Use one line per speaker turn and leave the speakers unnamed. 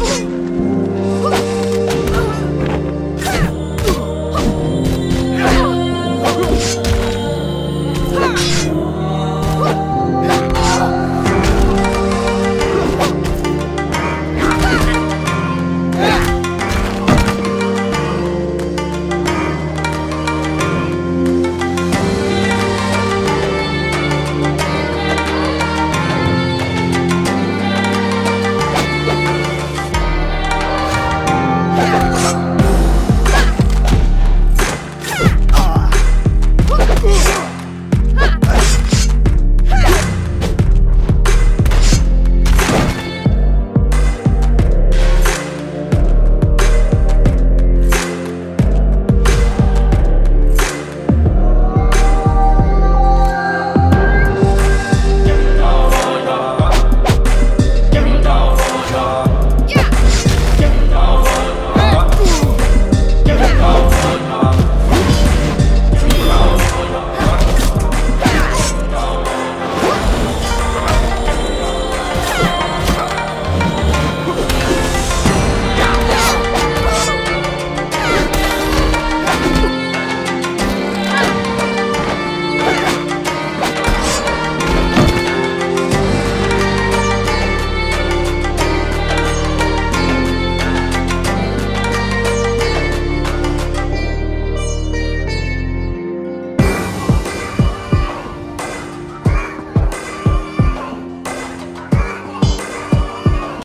Ooh.